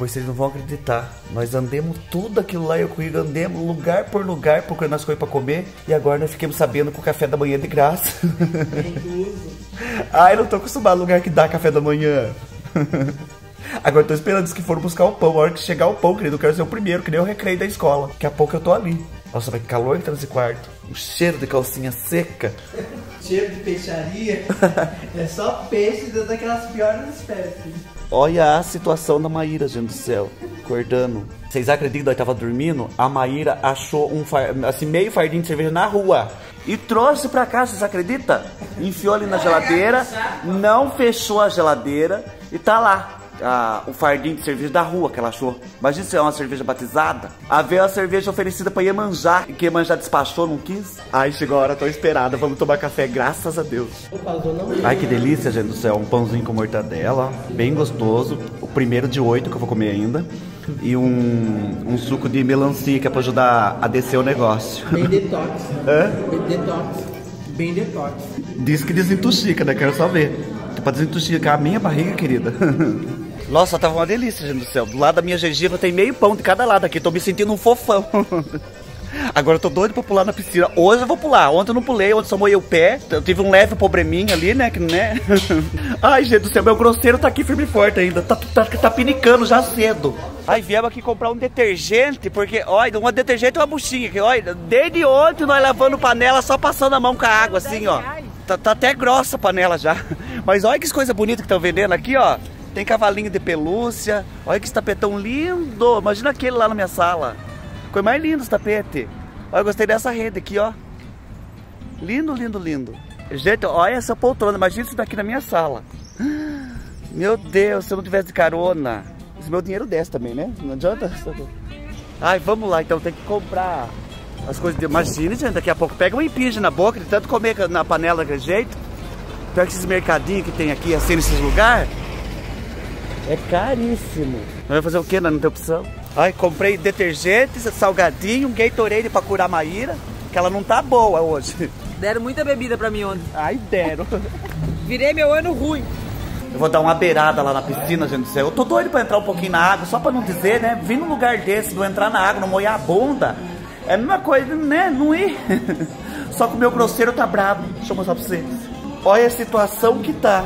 Pois vocês não vão acreditar. Nós andemos tudo aquilo lá, eu com o Igor andemos lugar por lugar procurando as coisas pra comer. E agora nós fiquemos sabendo que o café da manhã é de graça. Ai, não tô acostumado a lugar que dá café da manhã. Agora tô esperando os que foram buscar o pão. A hora que chegar o pão, querido, eu quero ser o primeiro, que nem o recreio da escola. Daqui a pouco eu tô ali. Nossa, vai que calor que tá nesse quarto. O cheiro de calcinha seca. Cheiro de peixaria. é só peixe daquelas piores espécies. Olha a situação da Maíra, gente do céu. Acordando. Vocês acreditam que nós tava dormindo? A Maíra achou um far... assim, meio fardinho de cerveja na rua. E trouxe pra cá, vocês acreditam? Enfiou ali na geladeira, não fechou a geladeira e tá lá. Ah, o fardinho de cerveja da rua que ela achou. Imagina se é uma cerveja batizada. A veio a cerveja oferecida pra Iemanjá. E que Iemanjá despachou, não quis. Ai, chegou a hora, tô esperada. Vamos tomar café, graças a Deus. Ai, que delícia, gente do céu. Um pãozinho com mortadela, bem gostoso. O primeiro de oito que eu vou comer ainda. E um, um suco de melancia que é pra ajudar a descer o negócio. Bem detox. Hã? Bem detox. Bem detox. Diz que desintoxica, né? Quero só ver. É pra desintoxicar a minha barriga, querida. Nossa, tava uma delícia, gente do céu. Do lado da minha gengiva tem meio pão de cada lado aqui. Tô me sentindo um fofão. Agora eu tô doido pra pular na piscina. Hoje eu vou pular. Ontem eu não pulei, ontem só moei o pé. Eu tive um leve probleminha ali, né? Que, né? Ai, gente do céu, meu grosseiro tá aqui firme e forte ainda. Tá, tá, tá pinicando já cedo. Ai, viemos aqui comprar um detergente, porque, olha, um detergente e uma buchinha. Que, olha, desde ontem nós lavando panela só passando a mão com a água, assim, ó. Tá, tá até grossa a panela já. Mas olha que coisa bonita que estão vendendo aqui, ó. Tem cavalinho de pelúcia. Olha que tapetão lindo. Imagina aquele lá na minha sala. Coisa mais linda esse tapete. Olha, eu gostei dessa rede aqui, ó. Lindo, lindo, lindo. Gente, olha essa poltrona. Imagina isso daqui na minha sala. Meu Deus, se eu não tivesse de carona. Esse meu dinheiro desce também, né? Não adianta. Ai, vamos lá, então tem que comprar as coisas de. Imagina, gente, daqui a pouco pega um impinge na boca de tanto comer na panela daquele jeito. Pior que esses mercadinhos que tem aqui, assim, nesses lugares. É caríssimo. Vai fazer o que? Não tem opção. Ai, comprei detergente, salgadinho, Gatorade pra curar a Maíra, que ela não tá boa hoje. Deram muita bebida pra mim ontem. Ai, deram. Virei meu ano ruim. Eu vou dar uma beirada lá na piscina, gente do céu. Eu tô doido pra entrar um pouquinho na água, só pra não dizer, né? Vir num lugar desse, não entrar na água, não molhar a bunda. É a mesma coisa, né? Não ir. Só que o meu grosseiro tá brabo. Deixa eu mostrar pra vocês. Olha a situação que tá.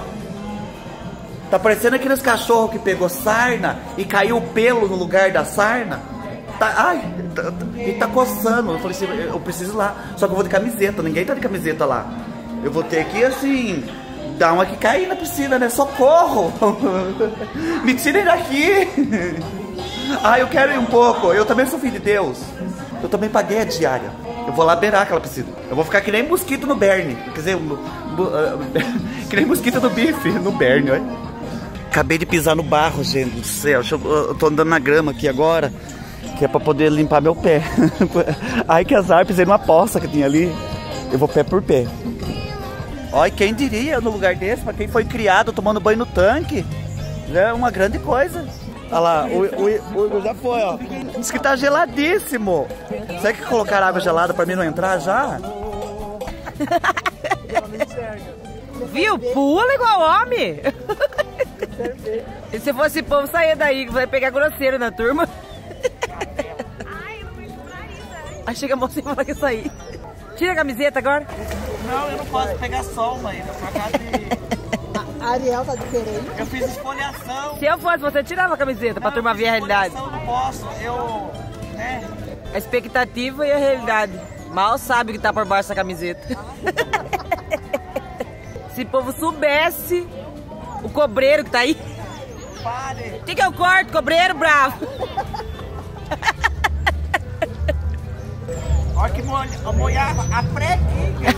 Tá parecendo aqueles cachorros que pegou sarna e caiu o pelo no lugar da sarna. Tá, ai, tá, tá, e tá coçando. Eu falei assim, eu preciso ir lá. Só que eu vou de camiseta, ninguém tá de camiseta lá. Eu vou ter que, assim, dar uma que cair na piscina, né? Socorro! Me tirem daqui! Ai, eu quero ir um pouco. Eu também sou filho de Deus. Eu também paguei a diária. Eu vou lá beirar aquela piscina. Eu vou ficar que nem mosquito no Berne. Quer dizer, que nem mosquito no bife, no Berne, olha. Acabei de pisar no barro, gente do céu. Eu, eu tô andando na grama aqui agora, que é pra poder limpar meu pé. Ai, que azar, pisei numa poça que tinha ali. Eu vou pé por pé. Olha, quem diria no lugar desse, pra quem foi criado tomando banho no tanque, é uma grande coisa. Olha lá, o, o, o já foi, ó. Diz que tá geladíssimo. Será que colocaram água gelada pra mim não entrar já? Viu? Pula igual homem. E se fosse povo, saia daí, que vai pegar grosseiro na turma. Aí chega a moça e fala que sair. Tira a camiseta agora. Não, eu não posso pegar sol, mãe. Por causa de... A Ariel tá diferente. Eu fiz esfoliação. Se eu fosse, você tirava a camiseta pra turma ver a realidade. Eu não posso, eu... Né? A expectativa e a realidade. Mal sabe o que tá por baixo dessa camiseta. Se o povo soubesse o cobreiro que tá aí. Pare. O que, que eu corto? Cobreiro bravo. Olha que molha, molhava a preguinha.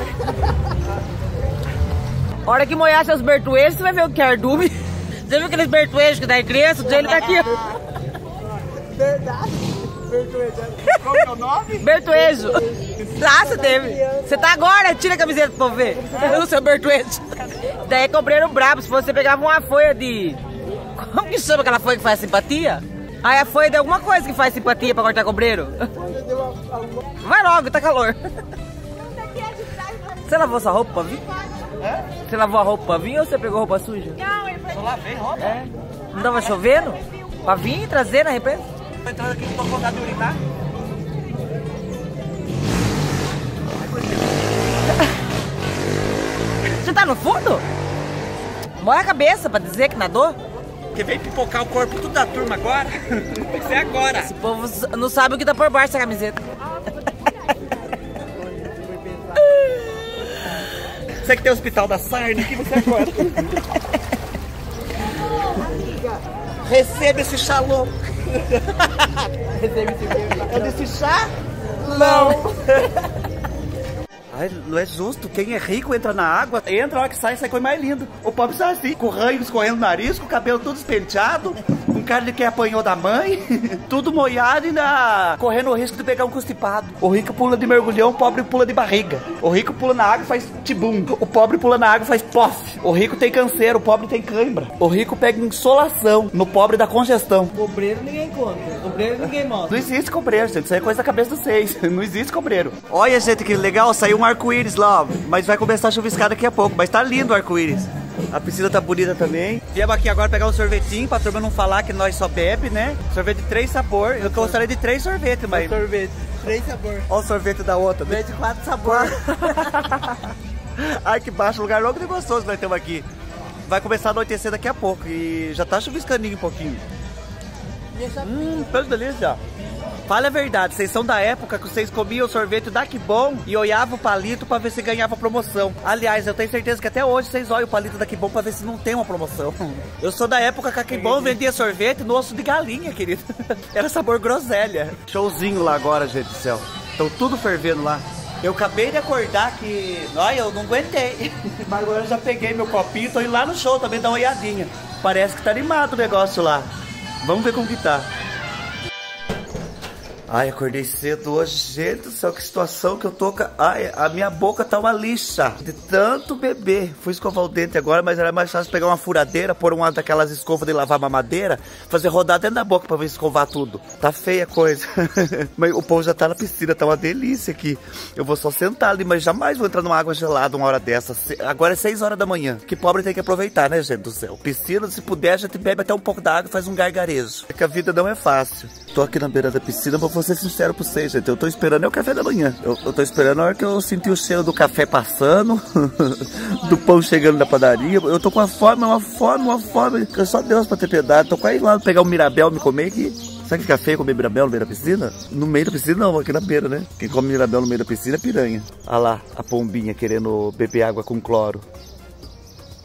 Hora que molhar seus bertuejos, você vai ver o que é ardume. Você viu aqueles bertuejos que dá em criança? O ele tá aqui. Verdade. Qual é o nome? Bertuejo. Você teve. Você tá agora, tira a camiseta povo ver. O seu bertuejo. Daí é cobreiro brabo. Se você pegava uma folha de. Como que chama aquela folha que faz simpatia? Aí a folha de alguma coisa que faz simpatia pra cortar cobreiro. Vai logo, tá calor. Você lavou sua roupa pra vir? Você lavou a roupa pra vir ou você pegou roupa suja? Eu lavei roupa. É. Não tava chovendo? Pra vir trazer na represa? Tô entrando aqui pra colocar de urinar. Você tá no fundo? Molha a cabeça pra dizer que nadou. Que vem pipocar o corpo tudo da turma agora. Vai ser agora. Esse povo não sabe o que tá por baixo dessa camiseta. Você que tem o hospital da Sarna aqui, você agora. Receba esse chá É desse chá? Não. Ai, não é justo. Quem é rico entra na água, entra, a hora que sai, sai coisa mais linda. O pobre sai assim, com ranho escorrendo no nariz, com o cabelo todo despenteado, com cara de quem apanhou da mãe, tudo molhado e na... correndo o risco de pegar um constipado. O rico pula de mergulhão, o pobre pula de barriga. O rico pula na água e faz tibum. O pobre pula na água e faz pof. O rico tem canseiro, o pobre tem cãibra. O rico pega insolação, no pobre dá congestão. Cobreiro ninguém conta. Cobreiro ninguém mostra. Não existe cobreiro, gente. Isso aí é coisa da cabeça dos seis. Não existe cobreiro. Olha, gente, que legal. Saiu um arco-íris lá, ó. Mas vai começar a chuviscar daqui a pouco. Mas tá lindo o arco-íris. A piscina tá bonita também. Viemos aqui agora pegar um sorvetinho pra turma não falar que nós só bebe, né? Sorvete de três sabores. Eu gostaria de três sorvetes, mas... Sorvete. Três sabores. Olha o sorvete da outra. né? De quatro sabores. Ai, que baixo lugar louco de gostoso que nós temos aqui. Vai começar a anoitecer daqui a pouco e já tá chuviscandinho um pouquinho. Hum, que delícia. Fala a verdade, vocês são da época que vocês comiam sorvete da Que Bom e olhavam o palito pra ver se ganhava promoção. Aliás, eu tenho certeza que até hoje vocês olham o palito da Que Bom pra ver se não tem uma promoção. Eu sou da época que a Que Bom vendia sorvete no osso de galinha, querido. Era sabor groselha. Showzinho lá agora, gente do céu. Estão tudo fervendo lá. Eu acabei de acordar que. Olha, eu não aguentei. Mas agora eu já peguei meu copinho, tô indo lá no show também dar uma olhadinha. Parece que tá animado o negócio lá. Vamos ver como que tá. Ai, acordei cedo hoje, gente do céu, que situação que eu tô. Ai, a minha boca tá uma lixa de tanto beber. Fui escovar o dente agora, mas era mais fácil pegar uma furadeira, pôr uma daquelas escovas de lavar mamadeira, fazer rodar dentro da boca pra ver escovar tudo. Tá feia a coisa. mas o povo já tá na piscina, tá uma delícia aqui. Eu vou só sentar ali, mas jamais vou entrar numa água gelada uma hora dessa. Agora é 6 horas da manhã. Que pobre tem que aproveitar, né, gente do céu? Piscina, se puder, a gente bebe até um pouco da água e faz um gargarejo. É que a vida não é fácil. Tô aqui na beira da piscina, mas vou ser sincero pra vocês, gente. Eu tô esperando é o café da manhã. Eu, eu tô esperando a hora que eu sentir o cheiro do café passando, do pão chegando da padaria. Eu tô com uma fome, uma fome, uma fome. que Só Deus pra ter piedade. Tô quase lá pegar um Mirabel me comer aqui. Sabe que fica feio comer Mirabel no meio da piscina? No meio da piscina não, aqui na beira, né? Quem come Mirabel no meio da piscina é piranha. Olha lá, a pombinha querendo beber água com cloro.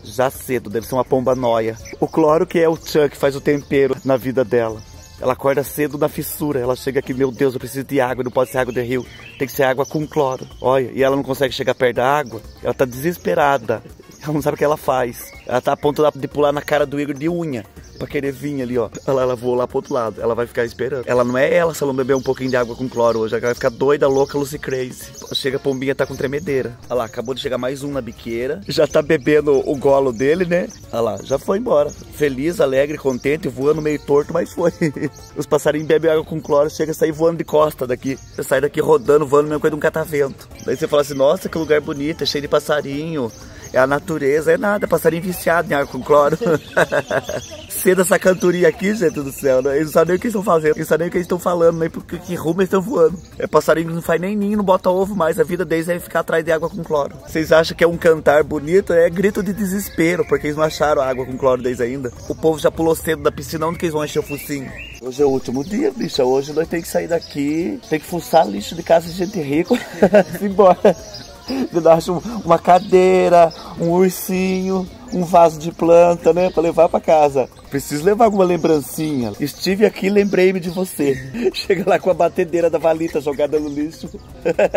Já cedo, deve ser uma pomba noia. O cloro que é o Chuck que faz o tempero na vida dela. Ela acorda cedo na fissura. Ela chega aqui, meu Deus, eu preciso de água, não pode ser água de rio. Tem que ser água com cloro. Olha, e ela não consegue chegar perto da água. Ela tá desesperada. Ela não sabe o que ela faz. Ela tá a ponto de pular na cara do Igor de unha. Pra querer vir ali, ó. Ela, ela voou lá pro outro lado. Ela vai ficar esperando. Ela não é ela se ela não beber um pouquinho de água com cloro hoje. Ela vai ficar doida, louca, Lucy Crazy. Chega a pombinha, tá com tremedeira. Olha lá, acabou de chegar mais um na biqueira. Já tá bebendo o golo dele, né? Olha lá, já foi embora. Feliz, alegre, contente, voando meio torto, mas foi. Os passarinhos bebem água com cloro, chega a sair voando de costa daqui. Você sai daqui rodando, voando, mesmo coisa de um catavento. Daí você fala assim, nossa, que lugar bonito, é cheio de passarinho. É a natureza, é nada, passarinho viciado em água com cloro. Cedo essa cantoria aqui, gente do céu, né? Eles não sabem nem o que estão fazendo, eles não sabem nem o que eles estão falando, nem porque que rumo eles estão voando. É passarinho que não faz nem ninho, não bota ovo mais, a vida deles é ficar atrás de água com cloro. Vocês acham que é um cantar bonito? É grito de desespero, porque eles não acharam água com cloro deles ainda. O povo já pulou cedo da piscina, onde que eles vão encher o focinho? Hoje é o último dia, bicha. Hoje nós temos que sair daqui, tem que fuçar lixo de casa de gente rica. Embora. Acho uma cadeira, um ursinho, um vaso de planta, né? Pra levar pra casa. Preciso levar alguma lembrancinha. Estive aqui lembrei-me de você. Chega lá com a batedeira da valita jogada no lixo.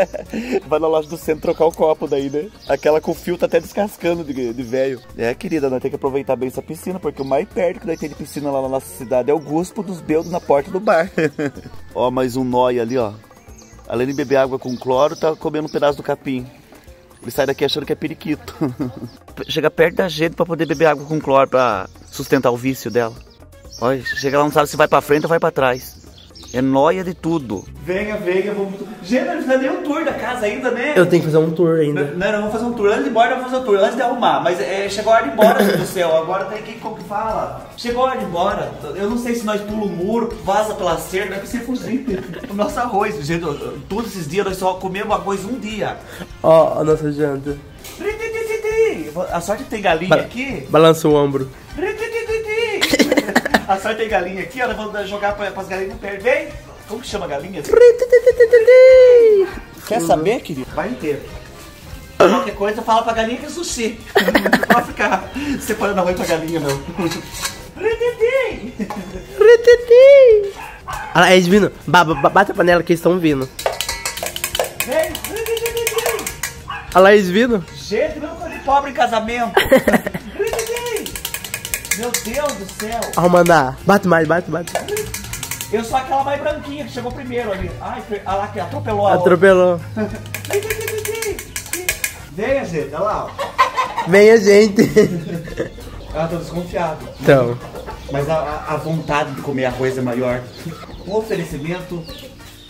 Vai na loja do centro trocar o copo daí, né? Aquela com fio tá até descascando de, de velho. É, querida, nós temos que aproveitar bem essa piscina, porque o mais perto que nós temos de piscina lá na nossa cidade é o guspo dos beldos na porta do bar. ó, mais um nóia ali, ó. Além de beber água com cloro, tá comendo um pedaço do capim. Ele sai daqui achando que é periquito. Chega perto da gente pra poder beber água com cloro pra sustentar o vício dela. Olha, chega lá não sabe se vai pra frente ou vai pra trás. É nóia de tudo. Venha, venha, vamos. Gente, não precisa nem um tour da casa ainda, né? Eu tenho que fazer um tour ainda. Não, não, vamos fazer um tour. Antes de ir embora, vamos fazer um tour. Antes de arrumar. Mas é, chegou a hora de ir embora, do céu. Agora tem que, como que fala? Chegou a hora de ir embora. Eu não sei se nós pula o muro, vaza pela cerca, não é preciso fugir. O nosso arroz, gente, todos esses dias nós só comemos arroz um dia. Ó, a nossa janta. A sorte tem galinha Ba- aqui. Balança o ombro. A sorte tem galinha aqui, ó. Vamos jogar pra, pras galinhas. Vem! Como que chama galinha? Quer saber, querido? Vai inteiro. Qualquer coisa, fala pra galinha que é sushi. Não pode ficar separando arroz pra galinha, não. Olha eles vindo. Ba- ba- bate a panela que eles estão vindo. Vem! Olha lá, eles vindo. Gente, não de pobre em casamento. Meu Deus do céu. Arrumando a. Bate mais, bate, bate. Eu sou aquela mais branquinha que chegou primeiro ali. Ai, per- ah lá que atropelou a. Atropelou. Venha, gente, olha lá. ó. Vem a gente. Ela tá desconfiada. Então. Mas a, a- vontade de comer arroz é maior. O oferecimento,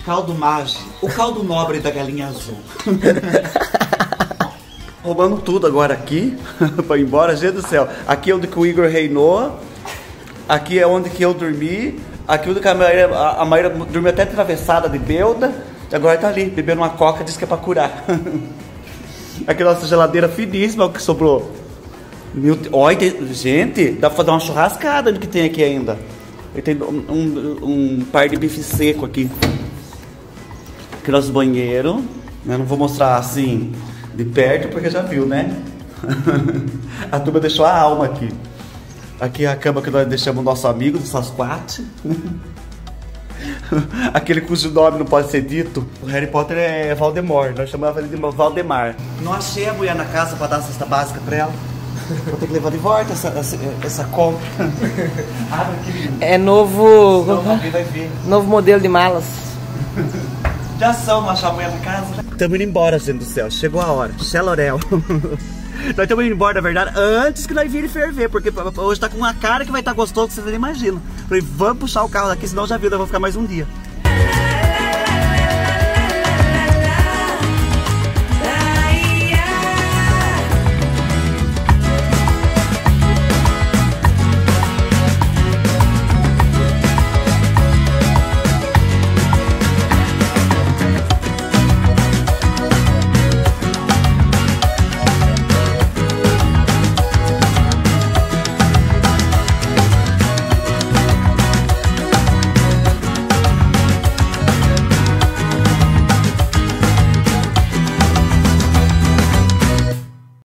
caldo mágico. O caldo nobre da galinha azul. Roubando tudo agora aqui, ir embora, gente do céu. Aqui é onde que o Igor reinou. Aqui é onde que eu dormi. Aqui é onde que a Maíra, a, Maíra dormiu até atravessada de belda. E agora tá ali, bebendo uma coca, diz que é pra curar. Aqui a nossa geladeira finíssima, o que sobrou. Meu olha, tem- gente, dá pra fazer uma churrascada no que tem aqui ainda. E tem um, um- um par de bife seco aqui. Aqui nosso banheiro. Eu não vou mostrar assim de perto porque já viu, né? a turma deixou a alma aqui. Aqui é a cama que nós deixamos o nosso amigo do Sasquatch. Aquele cujo nome não pode ser dito. O Harry Potter é Valdemort. Nós chamamos ele de Valdemar. Não achei a mulher na casa pra dar a cesta básica pra ela. Vou ter que levar de volta essa, essa, essa compra. Abre aqui. É novo. Vai ver. Novo modelo de malas. Já são não achar a mulher na casa. Estamos indo embora, gente do céu. Chegou a hora. Xelorel. nós estamos indo embora, na verdade, antes que nós virem ferver, porque hoje tá com uma cara que vai estar gostoso que vocês nem imaginam. Falei, vamos puxar o carro daqui, senão já viu, nós vamos ficar mais um dia.